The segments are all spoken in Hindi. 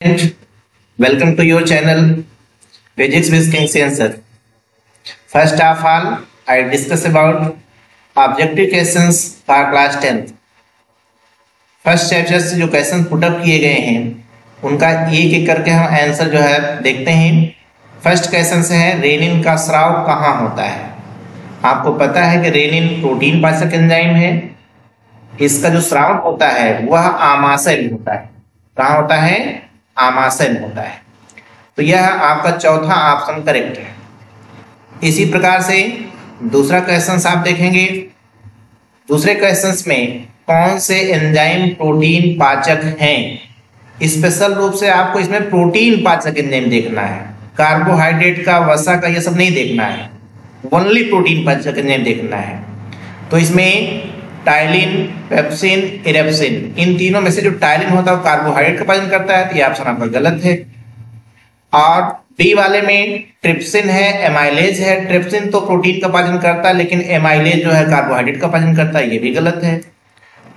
Welcome to your channel Physics with King Sensor. First of all, I discuss about objective questions for class 10th. First chapter से जो क्वेश्चन पुटअप किए गए हैं उनका एक एक करके हम आंसर जो है देखते हैं। फ़र्स्ट क्वेश्चन से है रेनिन का स्राव कहाँ होता है? आपको पता है कि रेनिन प्रोटीन पाचक एंजाइम है। इसका जो स्राव होता है वह आमाशय में होता है। कहाँ होता है? आमाशय होता है। तो यह आपका चौथा ऑप्शन करेक्ट है। इसी प्रकार से दूसरा क्वेश्चन आप देखेंगे। दूसरे क्वेश्चंस में कौन से एंजाइम प्रोटीन पाचक हैं? स्पेशल रूप से आपको इसमें प्रोटीन पाचक एंजाइम देखना है। कार्बोहाइड्रेट का, वसा का यह सब नहीं देखना है। ओनली प्रोटीन पाचक एंजाइम देखना है। तो इसमें टाइलिन पेप्सिन इरेप्सिन इन तीनों में से जो टाइलिन होता है, वो कार्बोहाइड्रेट का पाचन करता है तो ये ऑप्शन आपका गलत है। और बी वाले में ट्रिप्सिन है एमाइलेज है। ट्रिप्सिन तो प्रोटीन का पाचन करता है, लेकिन एमाइलेज जो है कार्बोहाइड्रेट का पाचन करता है, ये भी गलत है।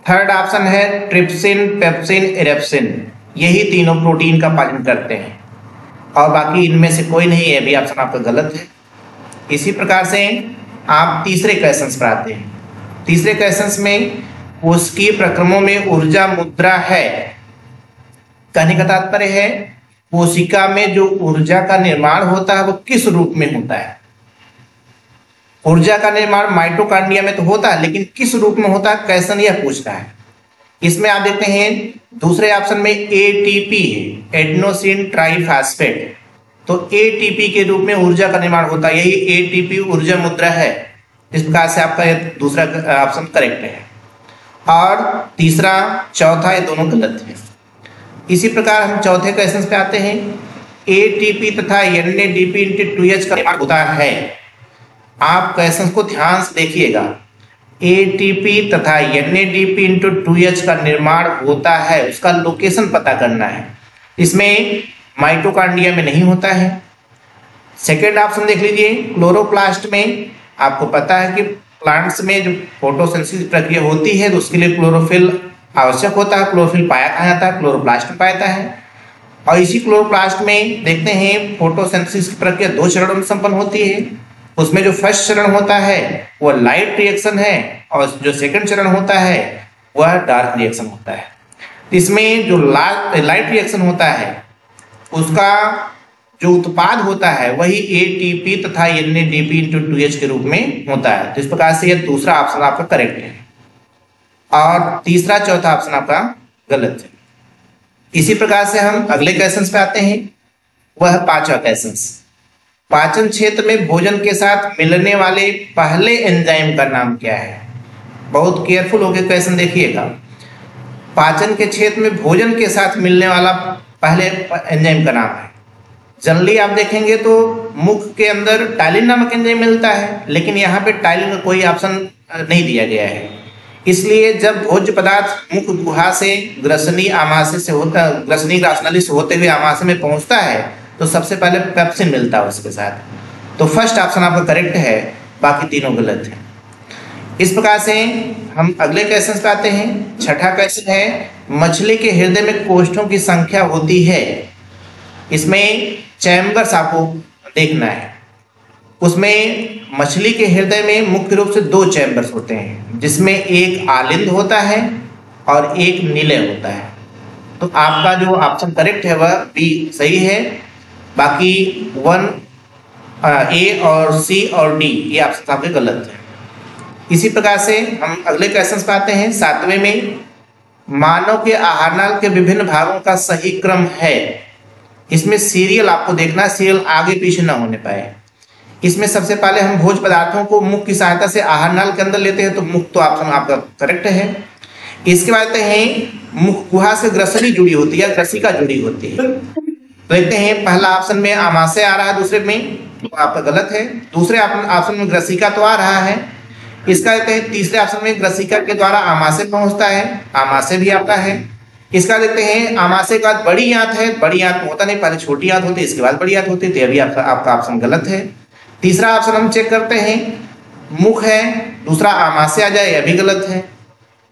थर्ड ऑप्शन है ट्रिप्सिन पेप्सिन इरेप्सिन यही तीनों प्रोटीन का पाचन करते हैं। और बाकी इनमें से कोई नहीं है भी ऑप्शन आपका गलत है। इसी प्रकार से आप तीसरे क्वेश्चन पर आते हैं। तीसरे क्वेश्चन में, उसकी प्रक्रमों में ऊर्जा मुद्रा है। कहने का तात्पर्य है, कोशिका में जो ऊर्जा का निर्माण होता है, वो किस रूप में होता है? ऊर्जा का निर्माण माइटोकांड्रिया में तो होता है, लेकिन किस रूप में होता है, क्वेश्चन यह पूछता है। इसमें आप देखते हैं, दूसरे ऑप्शन में एटीपी है, एडनोसिन ट्राइफास्फेट। तो एटीपी के रूप में ऊर्जा का निर्माण होता है, यही एटीपी ऊर्जा मुद्रा है। इस प्रकार से आपका ये दूसरा ऑप्शन करेक्ट है। और तीसरा, चौथा, ये दोनों गलत है। इसी प्रकार हम चौथे क्वेश्चन पे आते हैं। एटीपी तथा एनएडीपी इंटू टू एच का होता है। आप क्वेश्चन को ध्यान से देखिएगा। एटीपी तथा एनएडीपी इंटू टू एच का निर्माण होता है। उसका लोकेशन पता करना है। इसमें माइटोकांड्रिया में नहीं होता है। सेकेंड ऑप्शन देख लीजिए। क्लोरोप्लास्ट में आपको पता है कि प्लांट्स में जो फोटोसिंथेसिस प्रक्रिया होती है तो उसके लिए क्लोरोफिल आवश्यक होता है। क्लोरोफिल पाया कहा जाता है? क्लोरोप्लास्ट में पाया जाता है। और इसी क्लोरोप्लास्ट में देखते हैं फोटोसिंथेसिस की प्रक्रिया दो चरणों में संपन्न होती है। उसमें जो फ़र्स्ट चरण होता है, वह लाइट रिएक्शन है और जो सेकंड चरण होता है, वह डार्क रिएक्शन होता है। इसमें जो लाइट रिएक्शन होता है, उसका जो उत्पाद होता है, वही एटीपी तथा एनएडीपी इंटू टू एच के रूप में होता है। तो इस प्रकार से यह दूसरा ऑप्शन आपका करेक्ट है। और तीसरा, चौथा ऑप्शन आपका गलत है। इसी प्रकार से हम अगले क्वेश्चन पे आते हैं। वह पांचवा क्वेश्चन पाचन क्षेत्र में भोजन के साथ मिलने वाले पहले एंजाइम का नाम क्या है? बहुत केयरफुल होकर क्वेश्चन देखिएगा। पाचन के क्षेत्र में भोजन के साथ मिलने वाला पहले एंजाइम का नाम है। जनरली आप देखेंगे तो मुख के अंदर टाइलिन नामक एंजाइम मिलता है, लेकिन यहाँ पे टाइलिन का कोई ऑप्शन नहीं दिया गया है। इसलिए जब भोज्य पदार्थ मुख गुहा से, ग्रसनी आमाशय से होता, ग्रसनी ग्रासनली से होते हुए आमाशय में पहुँचता है तो सबसे पहले पेप्सिन मिलता है उसके साथ। तो फ़र्स्ट ऑप्शन आपका करेक्ट है, बाकी तीनों गलत है। इस प्रकार से हम अगले क्वेश्चन पे आते हैं। छठा क्वेश्चन है, मछली के हृदय में कोष्ठों की संख्या होती है। इसमें चैम्बर्स आपको देखना है। उसमें मछली के हृदय में मुख्य रूप से दो चैम्बर्स होते हैं, जिसमें एक आलिंद होता है और एक निलय होता है। तो आपका जो ऑप्शन करेक्ट है, वह बी सही है। बाकी वन ए और सी और डी ये ऑप्शन आपके गलत है। इसी प्रकार से हम अगले क्वेश्चन पे आते हैं। सातवें में, मानव के आहारनाल के विभिन्न भागों का सही क्रम है। इसमें सीरियल आपको देखना है सीरियल आगे पीछे ना होने पाए। इसमें सबसे पहले हम भोज पदार्थों को मुख की सहायता से आहार नाल के अंदर लेते हैं तो मुख तो ऑप्शन आपका करेक्ट है। इसके बाद हैं, मुख गुहा से ग्रसनी जुड़ी होती है ग्रसिका जुड़ी होती है। देखते हैं, पहला ऑप्शन में आमाशय आ रहा है, दूसरे में तो आपका गलत है। दूसरे ऑप्शन में ग्रसिका तो आ रहा है। इसका देखते हैं, तीसरे ऑप्शन में ग्रसिका के द्वारा आमाशय पहुँचता है, आमाशय भी आपका है। इसका देखते हैं, आमाशय के बड़ी आंत है, बड़ी आंत होता नहीं, पहले छोटी याद होती, इसके बाद बड़ी याद होती तो अभी आपका आपका ऑप्शन गलत है। तीसरा ऑप्शन हम चेक करते हैं, मुख है, दूसरा आमाशय आ जाए यह भी गलत है।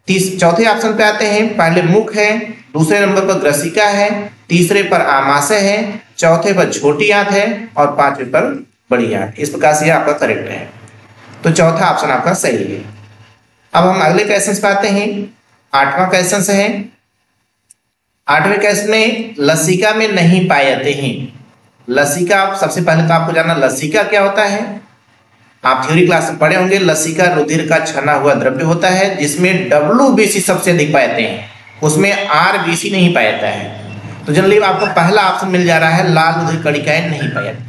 चौथे ऑप्शन पे आते हैं, पहले मुख है, दूसरे नंबर पर ग्रसिका है, तीसरे पर आमाशय है, चौथे पर छोटी आंत है, और पांचवे पर बड़ी आंत इस प्रकार से आपका करेक्ट है। तो चौथा ऑप्शन आपका सही है। अब हम अगले क्वेश्चन पे आते हैं, आठवां क्वेश्चन है आठवें क्वेश्चन में लसिका में नहीं पाए जाते हैं। लसिका, सबसे पहले तो आपको जानना, लसिका क्या होता है? आप थ्योरी क्लास में पढ़े होंगे, लसिका रुधिर का छना हुआ द्रव्य होता है, जिसमें डब्ल्यूबीसी सबसे अधिक पाए जाते हैं। उसमें आरबीसी नहीं पाया जाता है। तो जनरली आपको पहला ऑप्शन मिल जा रहा है, लाल रुधिर कणिकाएँ नहीं पाई जाती।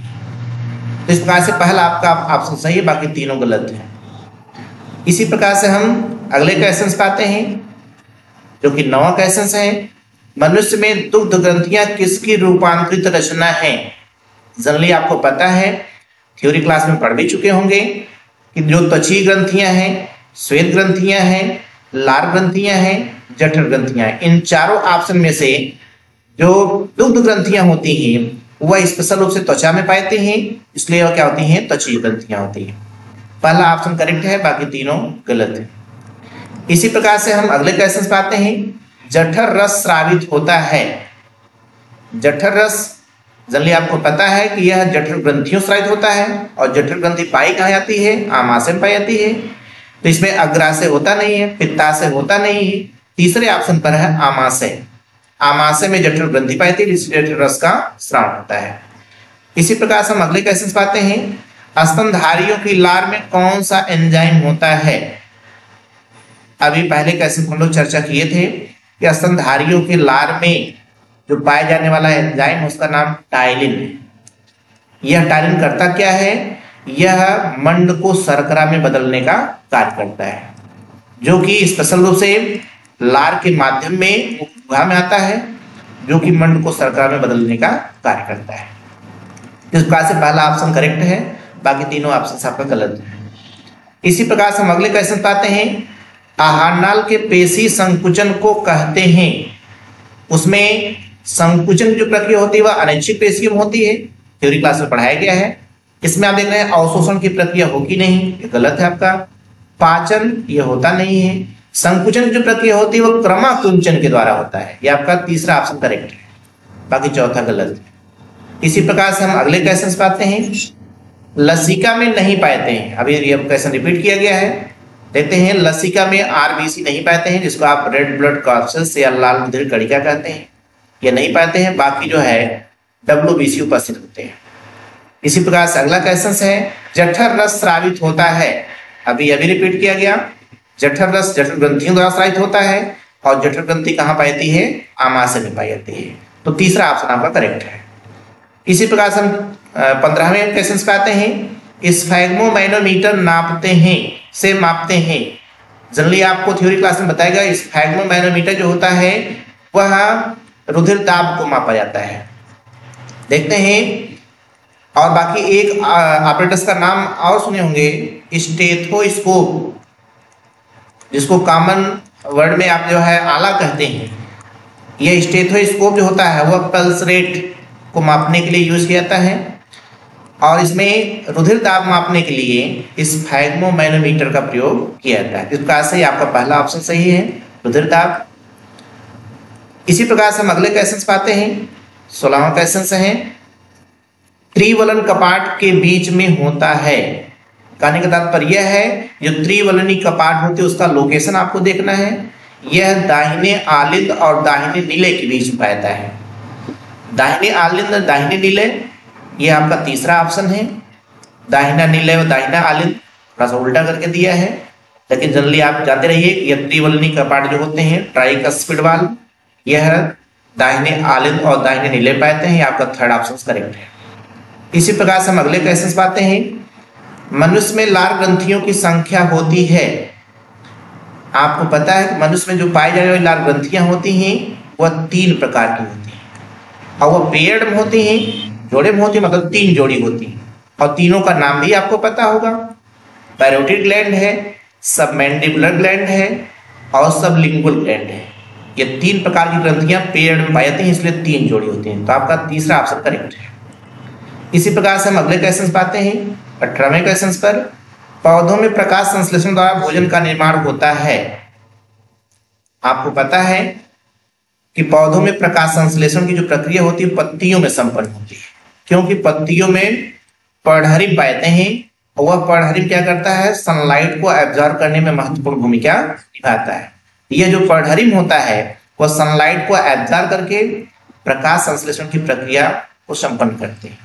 तो इस प्रकार से पहला आपका ऑप्शन सही है, बाकी तीनों गलत है। इसी प्रकार से हम अगले क्वेश्चन पाते हैं, जो कि नवा क्वेश्चन है। मनुष्य में दुग्ध ग्रंथियाँ किसकी रूपांतरित रचना है? जनरली आपको पता है थ्योरी क्लास में पढ़ भी चुके होंगे कि जो त्वची ग्रंथियाँ हैं, श्वेत ग्रंथियाँ हैं लार ग्रंथियाँ हैं, जठर ग्रंथियाँ इन चारों ऑप्शन में से जो दुग्ध ग्रंथियाँ होती हैं, वह स्पेशल रूप से त्वचा में पाते हैं, इसलिए वह क्या होती हैं? त्वची ग्रंथियाँ होती हैं। पहला ऑप्शन करेक्ट है, बाकी तीनों गलत है। इसी प्रकार से हम अगले क्वेश्चन पाते हैं। जठर रस स्रावित होता है। जठर रस, जनरली आपको पता है कि यह जठर ग्रंथियों स्रावित होता है और जठर ग्रंथि पाई कहा जाती है? आमाशय पाई जाती है। तो इसमें अग्राशय होता नहीं है पित्ताशय होता नहीं है। तीसरे ऑप्शन पर है आमाशय आमाशय में जठर ग्रंथि पाई जाती है जठर रस का स्राव होता है। इसी प्रकार से हम अगले क्वेश्चन पाते हैं। स्तनधारियों की लार में कौन सा एंजाइम होता है? अभी पहले क्वेश्चन हम लोग चर्चा किए थे। कि स्तनधारियों के लार में जो पाए जाने वाला एंजाइम उसका नाम टाइलिन है। यह टाइलिन करता क्या है? यह मंड को सरकरा में बदलने का कार्य करता है, जो कि स्पेशल रूप से लार के माध्यम में गुहा में आता है, जो कि मंड को सरकरा में बदलने का कार्य करता है। इस प्रकार से पहला ऑप्शन करेक्ट है, बाकी तीनों ऑप्शन आपका गलत है। इसी प्रकार से हम अगले क्वेश्चन पाते हैं। आहार नाल के पेशी संकुचन को कहते हैं। उसमें संकुचन जो प्रक्रिया होती है, वह अनैच्छिक पेशियों में होती है। थ्योरी क्लास में पढ़ाया गया है। इसमें आप देख रहे हैं, अवशोषण की प्रक्रिया होगी नहीं, ये गलत है आपका। पाचन, ये होता नहीं है। संकुचन की जो प्रक्रिया होती है, वह क्रमाकुंचन के द्वारा होता है। ये आपका तीसरा ऑप्शन करेक्ट है। बाकी चौथा गलत है। इसी प्रकार से हम अगले क्वेश्चन पाते हैं। लसिका में नहीं पाते हैं अभी ये क्वेश्चन रिपीट किया गया है। देखते हैं। लसिका में आरबीसी नहीं पाते हैं, जिसको आप रेड ब्लड कॉर्पस या लाल रुधिर कणिका कहते हैं। ये नहीं पाते हैं, बाकी जो है डब्ल्यू बी सी उपस्थित होते हैं। इसी प्रकार से अगला क्वेश्चन है, जठर रस स्रावित होता है। अभी अभी रिपीट किया गया। जठर रस जठर ग्रंथियों द्वारा स्रावित होता है और जठर ग्रंथि कहाँ पाई जाती है? आमाशय में पाई जाती है। तो तीसरा ऑप्शन आपका करेक्ट है। इसी प्रकार से हम पंद्रहवें क्वेश्चन पे आते हैं। इस फैगमोमैनोमीटर नापते हैं। से मापते हैं। जनरली आपको थ्योरी क्लास में बताएगा, इस फैगमोमैनोमीटर जो होता है, वह रुधिर दाब को मापा जाता है। देखते हैं। और बाकी एक ऑपरेटर्स का नाम और सुने होंगे स्टेथोस्कोप जिसको कॉमन वर्ड में आप जो है आला कहते हैं। यह स्टेथोस्कोप जो होता है, वह पल्स रेट को मापने के लिए यूज़ किया जाता है। और इसमें रुधिर दाब मापने के लिए इस फैगमोमैनोमीटर का प्रयोग किया जाता है। इस प्रकार से आपका पहला ऑप्शन सही है, रुधिर दाब। इसी प्रकार से हम अगले क्वेश्चन पाते हैं। सोलहवा क्वेश्चन है। त्रिवलन कपाट के बीच में होता है। कहने का तात्पर्य यह है, जो त्रिवलनी कपाट होते उसका लोकेशन आपको देखना है। यह दाहिने आलिंद और दाहिने नीले के बीच में है। दाहिने आलिंद, दाहिने नीले ये आपका तीसरा ऑप्शन है। दाहिना नीले और दाहिना आलिंद। थोड़ा सा उल्टा करके दिया है। लेकिन जनरली आप जाते रहिए। ये त्रिवलनी कपाट जो होते हैं ट्राइकस्पिड वाल यह दाहिने आलिंद और दाहिने नीले पाते हैं। आपका थर्ड ऑप्शन करेक्ट है। इसी प्रकार से हम अगले क्वेश्चन पाते हैं। मनुष्य में लार ग्रंथियों की संख्या होती है। आपको पता है मनुष्य में जो पाई जाने वाली लार ग्रंथियाँ होती हैं, वह तीन प्रकार की होती हैं। और वह में होती हैं जोड़े में होती मतलब तीन जोड़ी होती हैं। और तीनों का नाम भी आपको पता होगा। पैरोटिड ग्लैंड है सब मैंडिबुलर ग्लैंड है, और सब लिंगुअल ग्लैंड है। ये तीन प्रकार की ग्रंथियाँ पेड़ में पाई जाती हैं, इसलिए तीन जोड़ी होती हैं। तो आपका तीसरा ऑप्शन करेक्ट है। इसी प्रकार से हम अगले क्वेश्चन पाते हैं। अठारहवें क्वेश्चन पर, पौधों में प्रकाश संश्लेषण द्वारा भोजन का निर्माण होता है। आपको पता है कि पौधों में प्रकाश संश्लेषण की जो प्रक्रिया होती है, पत्तियों में संपन्न होती है। क्योंकि पत्तियों में पर्णहरिम पाते हैं और वह पर्णहरिम क्या करता है? सनलाइट को एब्जॉर्व करने में महत्वपूर्ण भूमिका निभाता है। यह जो पर्णहरिम होता है वह सनलाइट को एब्जॉर्व करके प्रकाश संश्लेषण की प्रक्रिया को संपन्न करते हैं।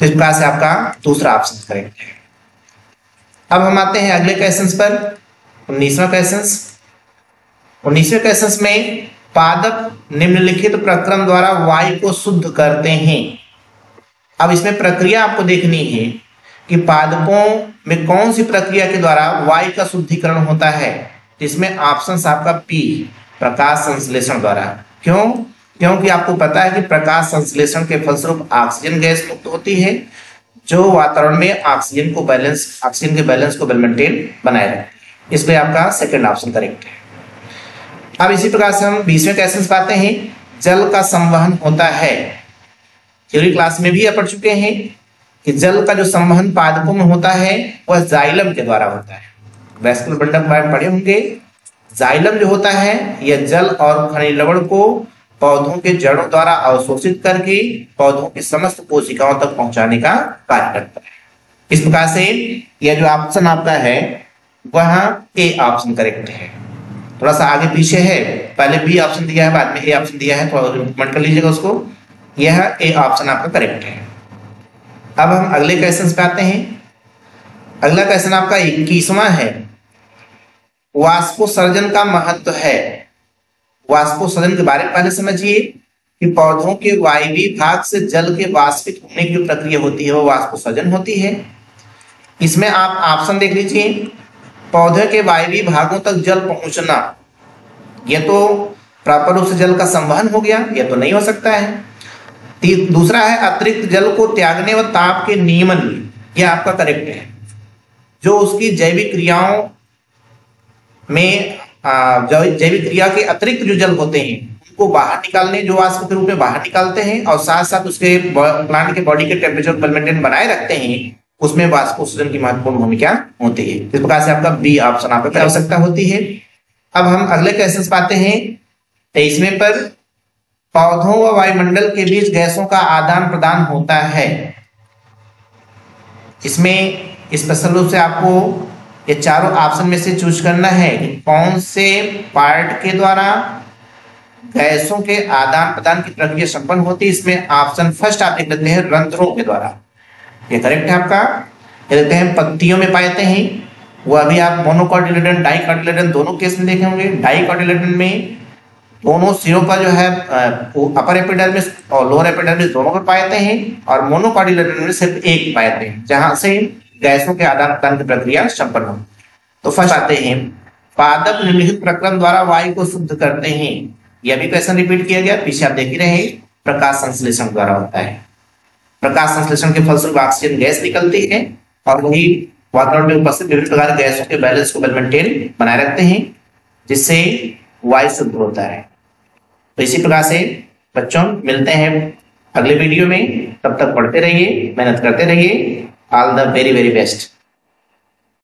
तो इस प्रकार से आपका दूसरा ऑप्शन करेक्ट है। अब हम आते हैं अगले क्वेश्चन पर। उन्नीसवा क्वेश्चन उन्नीसवें क्वेश्चन में पादप निम्नलिखित प्रक्रम द्वारा वायु को शुद्ध करते हैं। अब इसमें प्रक्रिया आपको देखनी है कि पादपों में कौन सी प्रक्रिया के द्वारा वायु का शुद्धिकरण होता है इसमें ऑप्शन आपका पी प्रकाश संश्लेषण द्वारा। क्यों? क्योंकि आपको पता है कि प्रकाश संश्लेषण के फलस्वरूप ऑक्सीजन गैस मुक्त होती है, जो वातावरण में ऑक्सीजन को बैलेंस ऑक्सीजन के बैलेंस को मेंटेन बनाए रखती इसलिए आपका सेकंड ऑप्शन करेक्ट है। अब इसी प्रकार से हम बीसवें क्वेश्चन पाते हैं। जल का संवहन होता है। थ्योरी क्लास में भी पढ़ चुके हैं कि जल का जो संवहन पादपों में होता है, वह जाइलम के द्वारा होता है। वैस्कुलर बंडल पढ़े होंगे। जाइलम जो होता है, यह जल और खनिज लवण को पौधों के जड़ों द्वारा अवशोषित करके पौधों की समस्त कोशिकाओं तक पहुँचाने का कार्य करता है। इस प्रकार से यह जो ऑप्शन आपका है, वह ए ऑप्शन करेक्ट है। थोड़ा सा आगे पीछे है। पहले बी ऑप्शन दिया है, बाद में ए ऑप्शन दिया है, थोड़ा रिमाइंड कर लीजिएगा उसको। यह ए ऑप्शन आपका करेक्ट है। अब हम अगले क्वेश्चन पे आते हैं। अगला क्वेश्चन आपका इक्कीसवां है। वाष्पोसर्जन का महत्व है। वाष्पोसर्जन के बारे में पहले समझिए कि पौधों के वायवी भाग से जल के वाष्पित होने की प्रक्रिया होती है, वो वाष्पोसर्जन होती है। इसमें आप ऑप्शन देख लीजिए। पौधे के वायवी भागों तक जल पहुँचना। यह तो प्रॉपर रूप से जल का संवहन हो गया यह तो नहीं हो सकता है। दूसरा है अतिरिक्त जल को त्यागने व ताप के नियमन यह आपका करेक्ट है। जो उसकी जैविक क्रियाओं में जैविक क्रिया के अतिरिक्त जो जल होते हैं, उनको बाहर निकालने, जो वाष्प के रूप में बाहर निकालते हैं और साथ साथ उसके प्लांट के बॉडी के टेम्परेचर को मेंटेन बनाए रखते हैं, उसमें वाष्पोत्सर्जन की महत्वपूर्ण भूमिका होती है। इस प्रकार से आपका बी ऑप्शन आपका आवश्यकता होती है। अब हम अगले क्वेश्चन पाते हैं। तेईसवें पर पौधों व वायुमंडल के बीच गैसों का आदान प्रदान होता है। इसमें स्पेशल रूप से आपको ये चारों ऑप्शन में से चूज़ करना है कि कौन से पार्ट के द्वारा गैसों के आदान प्रदान की प्रक्रिया संपन्न होती है। इसमें ऑप्शन फ़र्स्ट आप देख लेते हैं रंध्रों के द्वारा। ये करेक्ट है आपका। ये देखते हैं पत्तियों में पाते हैं। वो अभी आप मोनोकॉटिलेडन डाइकॉटिलेडन दोनों केस में देखे होंगे। डाइकॉटिलेडन में दोनों सिरों पर जो है अपर एपिडर्मिस और लोअर एपिडर्मिस दोनों पर पाते हैं और मोनोकॉटिलेडन में सिर्फ़ एक पाते हैं, जहाँ से गैसों के आदान प्रदान की प्रक्रिया संपन्न हो। तो फ़र्स्ट आते हैं, पादप निम्नलिखित प्रक्रम द्वारा वायु को शुद्ध करते हैं। यह भी क्वेश्चन रिपीट किया गया, पीछे आप देख ही रहे प्रकाश संश्लेषण द्वारा होता है। प्रकाश संश्लेषण के फलस्वरूप ऑक्सीजन गैस निकलती है और वही वातावरण में उपस्थित विभिन्न प्रकार के गैसों के बैलेंस को मेंटेन बनाए रखते हैं, जिससे वायु शुद्ध होता है। तो इसी प्रकार से बच्चों, मिलते हैं अगले वीडियो में तब तक पढ़ते रहिए, मेहनत करते रहिए all the very very best.